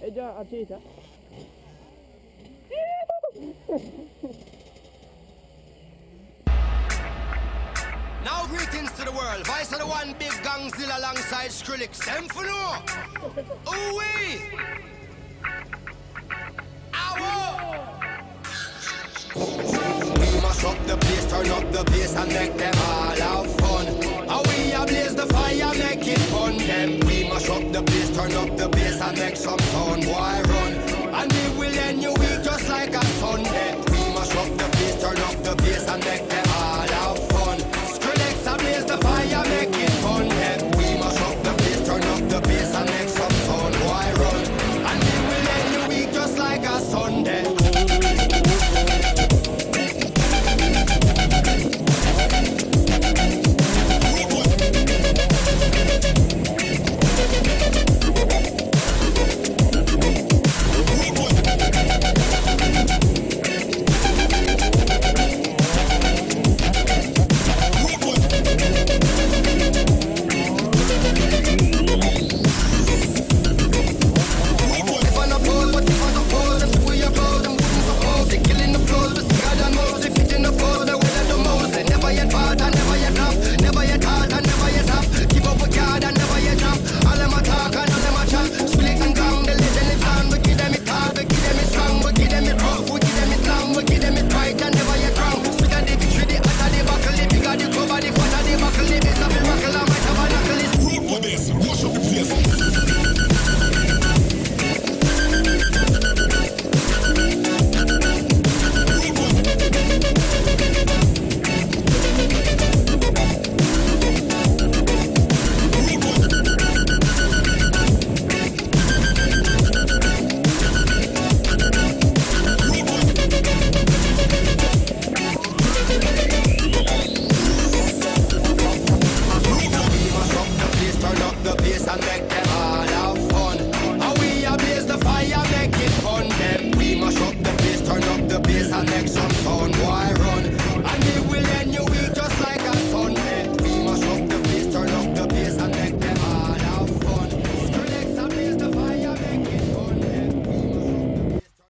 È già accesa? Now greetings to the world. Vice of the one big gangzilla alongside Skrillex. Them for no. Up the place, turn up the bass and make some sound. Boy